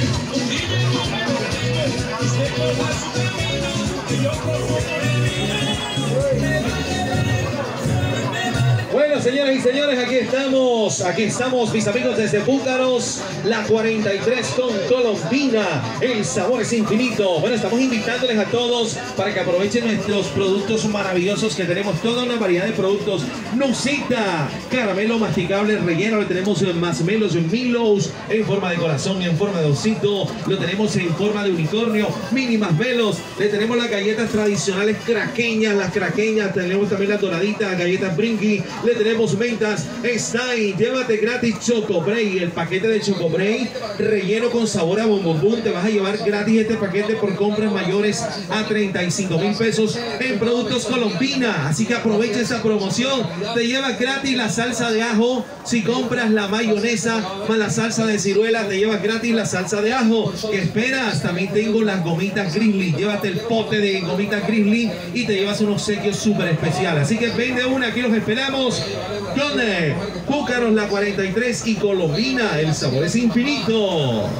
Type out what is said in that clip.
Thank you. Señoras y señores, aquí estamos, aquí estamos, mis amigos desde Búcaros, la 43 con Colombina, el sabor es infinito. Bueno, estamos invitándoles a todos para que aprovechen nuestros productos maravillosos que tenemos toda una variedad de productos. Nusita, caramelo masticable relleno, le tenemos más melos, milos en forma de corazón y en forma de osito, lo tenemos en forma de unicornio, mínimas melos, le tenemos las galletas tradicionales craqueñas, las craqueñas, tenemos también las doraditas, galletas brinky, le tenemos ventas, está ahí, llévate gratis Choco Bray, el paquete de Choco Bray, relleno con sabor a bombombón, te vas a llevar gratis este paquete por compras mayores a 35 mil pesos en productos Colombina, así que aprovecha esa promoción, te lleva gratis la salsa de ajo, si compras la mayonesa más la salsa de ciruela, te lleva gratis la salsa de ajo, ¿qué esperas? También tengo las gomitas Grizzly, llévate el pote de gomitas Grizzly y te llevas un obsequio súper especial, así que vende una, aquí los esperamos ¿Dónde? Búcaros la 43 y Colombina, el sabor es infinito.